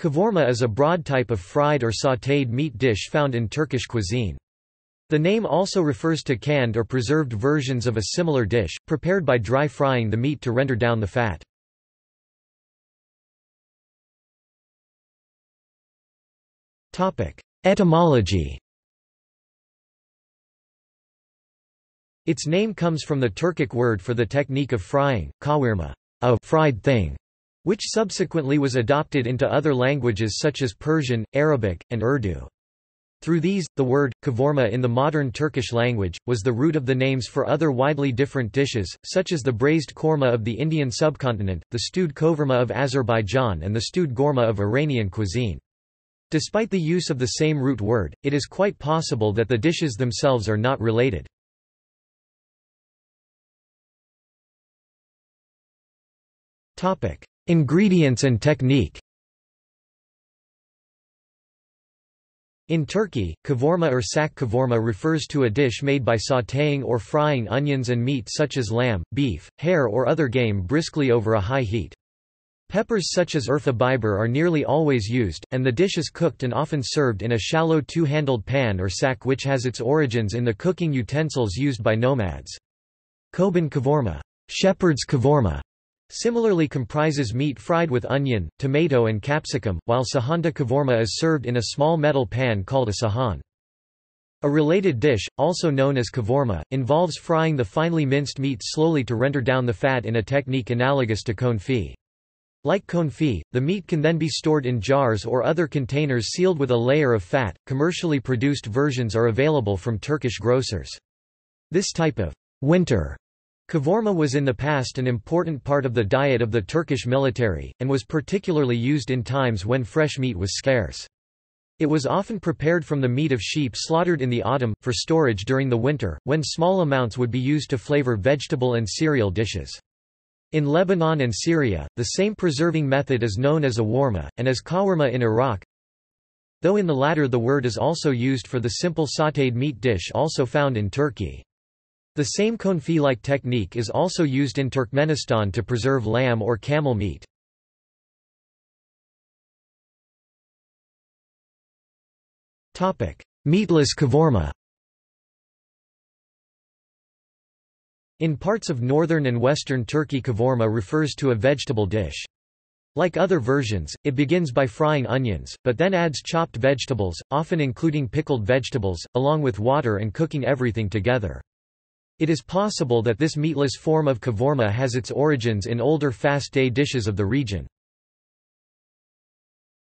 Kavurma is a broad type of fried or sautéed meat dish found in Turkish cuisine. The name also refers to canned or preserved versions of a similar dish, prepared by dry frying the meat to render down the fat. Etymology Its name comes from the Turkic word for the technique of frying, kawirma, a fried thing, which subsequently was adopted into other languages such as Persian, Arabic, and Urdu. Through these, the word, kavurma in the modern Turkish language, was the root of the names for other widely different dishes, such as the braised korma of the Indian subcontinent, the stewed qovurma of Azerbaijan and the stewed gorma of Iranian cuisine. Despite the use of the same root word, it is quite possible that the dishes themselves are not related. Ingredients and technique In Turkey, kavurma or sac kavurma refers to a dish made by sautéing or frying onions and meat such as lamb, beef, hare or other game briskly over a high heat. Peppers such as urfa biber are nearly always used, and the dish is cooked and often served in a shallow two-handled pan or sac which has its origins in the cooking utensils used by nomads. Koban kavurma, shepherd's kavurma, Similarly comprises meat fried with onion, tomato and capsicum, while sahanda kavurma is served in a small metal pan called a sahan. A related dish, also known as kavurma, involves frying the finely minced meat slowly to render down the fat in a technique analogous to confit. Like confit, the meat can then be stored in jars or other containers sealed with a layer of fat. Commercially produced versions are available from Turkish grocers. This type of winter Kavurma was in the past an important part of the diet of the Turkish military, and was particularly used in times when fresh meat was scarce. It was often prepared from the meat of sheep slaughtered in the autumn, for storage during the winter, when small amounts would be used to flavor vegetable and cereal dishes. In Lebanon and Syria, the same preserving method is known as awarma, and as kawarma in Iraq, though in the latter the word is also used for the simple sautéed meat dish also found in Turkey. The same confit-like technique is also used in Turkmenistan to preserve lamb or camel meat. Meatless kavurma In parts of northern and western Turkey kavurma refers to a vegetable dish. Like other versions, it begins by frying onions, but then adds chopped vegetables, often including pickled vegetables, along with water and cooking everything together. It is possible that this meatless form of kavurma has its origins in older fast day dishes of the region.